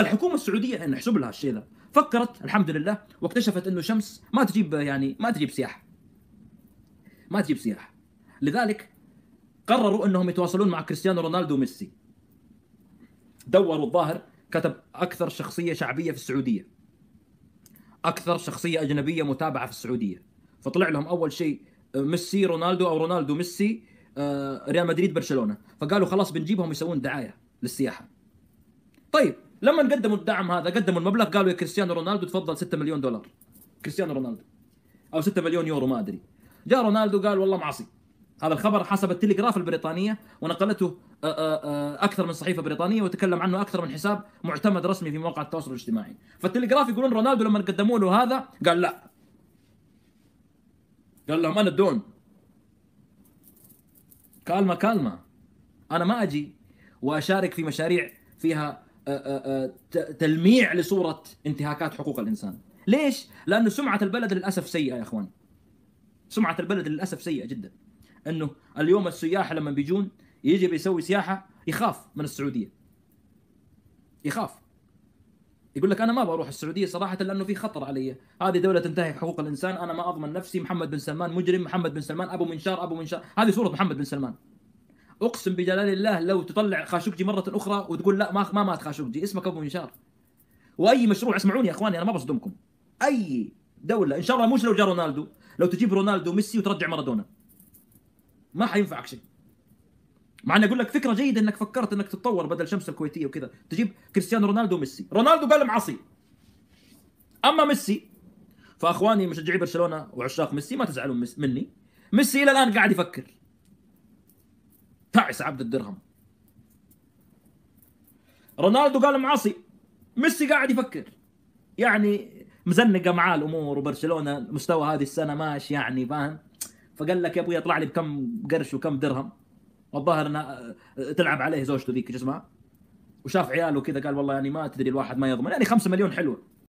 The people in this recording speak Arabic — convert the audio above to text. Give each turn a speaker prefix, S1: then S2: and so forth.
S1: الحكومة السعودية نحسب لها الشيء ذا فكرت الحمد لله واكتشفت إنه شمس ما تجيب يعني ما تجيب سياحة. ما تجيب سياحة. لذلك قرروا إنهم يتواصلون مع كريستيانو رونالدو وميسي. دوروا الظاهر كتب أكثر شخصية شعبية في السعودية. أكثر شخصية أجنبية متابعة في السعودية. فطلع لهم أول شيء آه، ميسي رونالدو أو رونالدو ميسي آه، ريال مدريد برشلونة. فقالوا خلاص بنجيبهم يسوون دعاية للسياحة. طيب لما قدموا الدعم هذا قدموا المبلغ قالوا يا كريستيانو رونالدو تفضل 6 مليون دولار. كريستيانو رونالدو. أو 6 مليون يورو ما أدري. جاء رونالدو قال والله معصي. هذا الخبر حسب التليجراف البريطانية ونقلته آه، آه، آه، أكثر من صحيفة بريطانية وتكلم عنه أكثر من حساب معتمد رسمي في مواقع التواصل الاجتماعي. فالتليجراف يقولون رونالدو لما قدموا له هذا قال لا. قال لهم أنا الدون. كالمه كالمه أنا ما أجي وأشارك في مشاريع فيها تلميع لصورة انتهاكات حقوق الإنسان. ليش؟ لأنه سمعة البلد للأسف سيئة يا إخوان. سمعة البلد للأسف سيئة جدا. إنه اليوم السياح لما بيجون يجي بيسوي سياحة يخاف من السعودية. يخاف. يقول لك أنا ما بروح السعودية صراحة لأنه في خطر علي. هذه دولة تنتهك حقوق الإنسان. أنا ما أضمن نفسي. محمد بن سلمان مجرم. محمد بن سلمان أبو منشار أبو منشار. هذه صورة محمد بن سلمان. اقسم بجلال الله لو تطلع خاشقجي مرة أخرى وتقول لا ما ما مات خاشقجي اسمك أبو منشار. وأي مشروع اسمعوني يا إخواني أنا ما بصدمكم. أي دولة إن شاء الله مش لو جاء رونالدو لو تجيب رونالدو وميسي وترجع مارادونا. ما حينفعك شيء. مع إني أقول لك فكرة جيدة إنك فكرت إنك تتطور بدل شمس الكويتية وكذا. تجيب كريستيانو رونالدو وميسي. رونالدو قال معصي أما ميسي فأخواني مشجعي برشلونة وعشاق ميسي ما تزعلون مني. ميسي إلى الآن قاعد يفكر. تعس عبد الدرهم. رونالدو قال معاصي. ميسي قاعد يفكر. يعني مزنقة معاه الأمور وبرشلونة مستوى هذه السنة ماشي يعني فاهم؟ فقال لك يا أبوي اطلع لي بكم قرش وكم درهم. والظاهر انها تلعب عليه زوجته ذيك اسمها؟ وشاف عياله كذا قال والله يعني ما تدري الواحد ما يضمن. يعني 5 مليون حلوة.